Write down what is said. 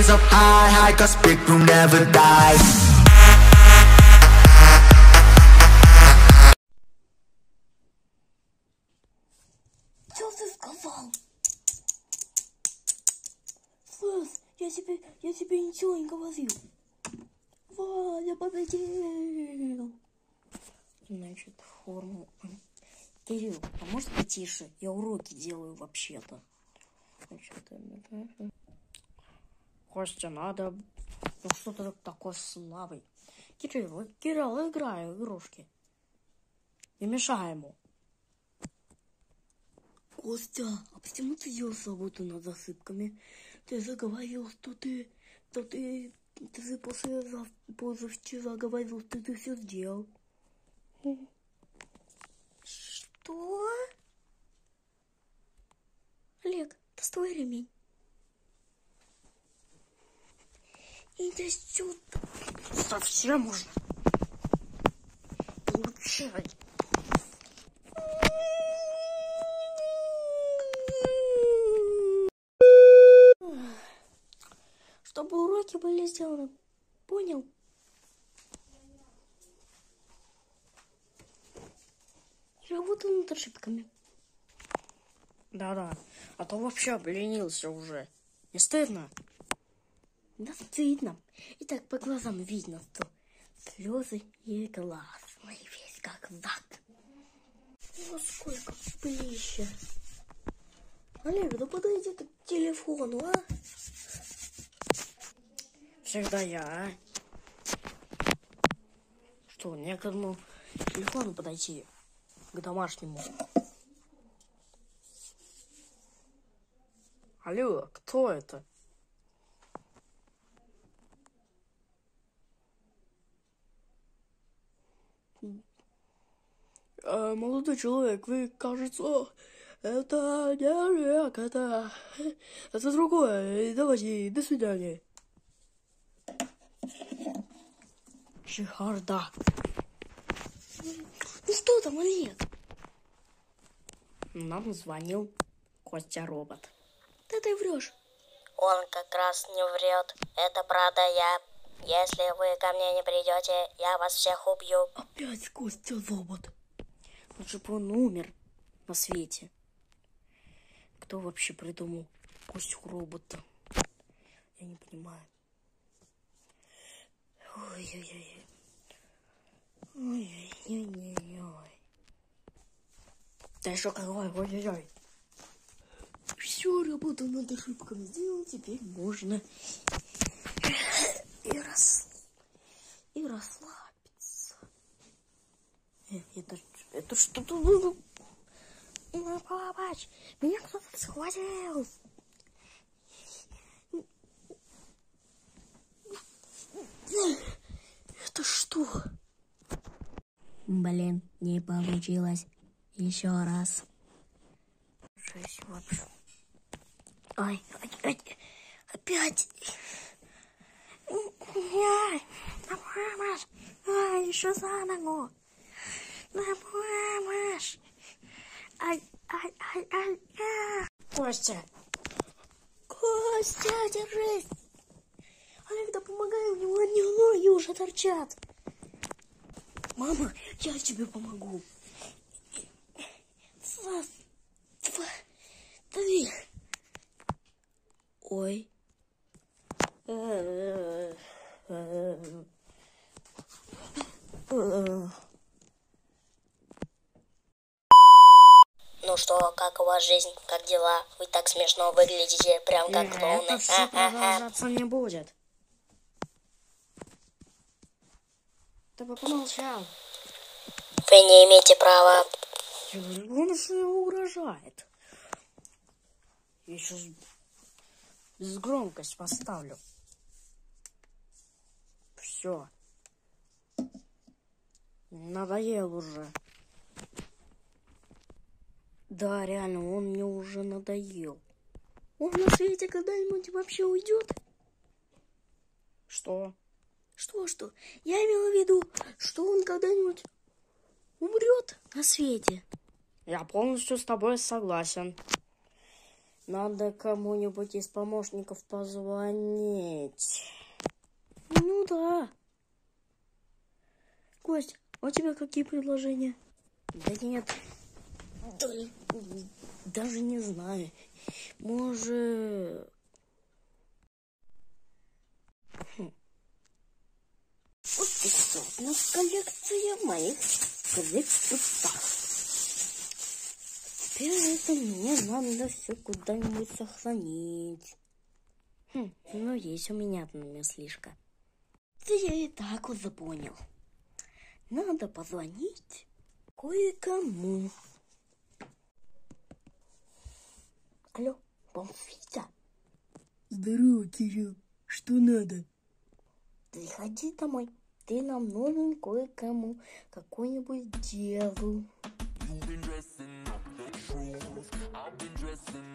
hands up high, high, cause big room never dies. Что ты сказал? Слышь, я тебе, я тебе ничего не говорил. Ваня победил. Значит, форму. Кирилл, а может потише? Я уроки делаю вообще-то. Значит, это- Костя, надо... Ну что ты такой слабый? Кирилл, Кирилл, играй игрушки. Не мешай ему. Костя, а почему ты делал работу над засыпками? Ты же говорил, что ты... Что ты... Ты же после зав- позавчера говорил, что ты все сделал. Что? Олег, доставай ремень. Иди сюда. Совсем уже. Получай. Чтобы уроки были сделаны. Понял? Работаю над ошибками. Да-да. А то вообще обленился уже. Не стыдно? Да стыдно. И так по глазам видно, что слезы и глаз. Ой, весь как зад. Ну, сколько пылища. Олег, да подойди к телефону, а? Всегда я, а? Что, некому к телефону подойти? К домашнему. Алло, кто это? Э, молодой человек, вы, кажется, это не Олег, это, это другое. Давайте, до свидания. Чехарда. Ну что там, Олег? Нам звонил Костя Робот. Да ты врешь. Он как раз не врет. Это правда я. Если вы ко мне не придете, я вас всех убью. Опять Костя Робот. Лучше бы он умер на свете. Кто вообще придумал Костю робота? Я не понимаю. Ой-ой-ой. Ой-ой-ой-ой. Да что какой, ой-ой-ой. Все, работу над ошибками сделал, теперь можно и, рас... и расслабиться. Э, Это, это что-то было. Ну, папач, меня кто-то схватил. Это что? Блин, не получилось. Еще раз. Жесть вообще. Ай, ай, ай, опять. Ай, на помощь. Ай, еще за ногу. На помощь. Ай, ай, ай, ай, ай. Костя. Костя, держись. Олег, да помогай, у него одни ноги уже торчат. Мама, я тебе помогу. Раз, два, три. Ой. Ну что, как у вас жизнь, как дела? Вы так смешно выглядите, прям как клоуны. Это все продолжаться не будет. Ты бы помолчал. Вы не имеете права. Он же угрожает. Я сейчас с громкость поставлю. Все. Надоел уже. Да, реально, он мне уже надоел. Он на свете когда-нибудь вообще уйдет? Что? Что, что? Я имела в виду, что он когда-нибудь умрет на свете. Я полностью с тобой согласен. Надо кому-нибудь из помощников позвонить. Ну да. Кость, а у тебя какие предложения? Да нет. Да, даже не знаю. Может... Хм. Вот и все. У нас коллекция моих коллекций. Теперь это мне надо все куда-нибудь сохранить. Хм, ну есть у меня одна мыслишка. Да я и так уже понял. Надо позвонить кое-кому. Алло, Бомфита? Здорово, Кирилл. Что надо? Приходи домой. Ты нам нужен кое-кому какое-нибудь дело. You've been dressing up the truth. I've been dressing